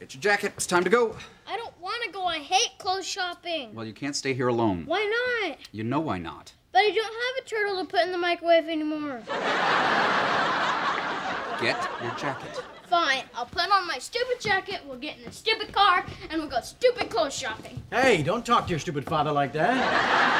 Get your jacket. It's time to go. I don't want to go. I hate clothes shopping. Well, you can't stay here alone. Why not? You know why not. But I don't have a turtle to put in the microwave anymore. Get your jacket. Fine, I'll put on my stupid jacket, we'll get in the stupid car, and we'll go stupid clothes shopping. Hey, don't talk to your stupid father like that.